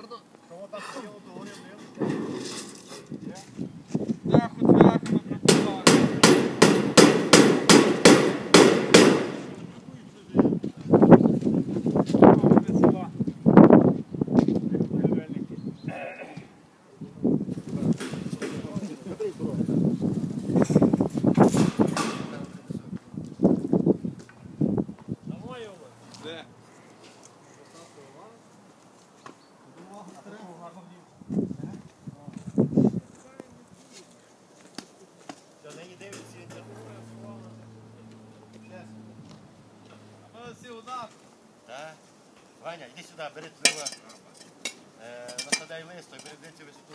Ricardo. ¿Cómo pasó? Yo, Так. Ваня, йди сюди, бери треба. Е, насадай лист, бери бери дивіться висоту